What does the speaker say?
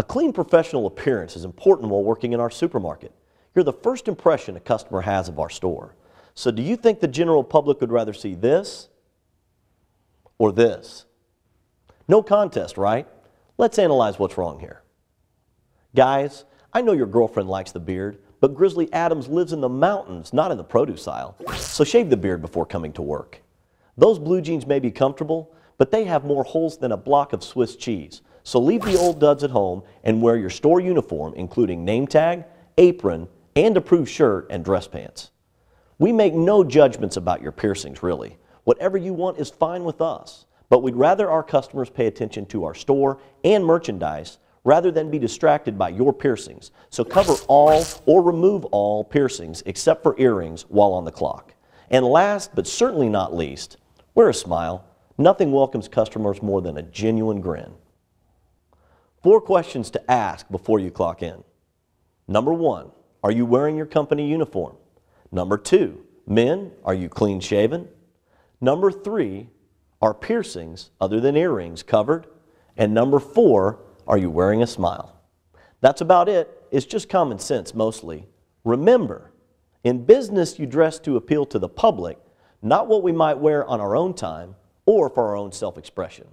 A clean professional appearance is important while working in our supermarket. You're the first impression a customer has of our store. So do you think the general public would rather see this or this? No contest, right? Let's analyze what's wrong here. Guys, I know your girlfriend likes the beard, but Grizzly Adams lives in the mountains, not in the produce aisle. So shave the beard before coming to work. Those blue jeans may be comfortable, but they have more holes than a block of Swiss cheese. So leave the old duds at home and wear your store uniform, including name tag, apron, and approved shirt and dress pants. We make no judgments about your piercings, really. Whatever you want is fine with us, but we'd rather our customers pay attention to our store and merchandise rather than be distracted by your piercings. So cover all or remove all piercings except for earrings while on the clock. And last but certainly not least, wear a smile. Nothing welcomes customers more than a genuine grin. Four questions to ask before you clock in. Number one, are you wearing your company uniform? Number two, men, are you clean shaven? Number three, are piercings other than earrings covered? And number four, are you wearing a smile? That's about it. It's just common sense mostly. Remember, in business you dress to appeal to the public, not what we might wear on our own time or for our own self-expression.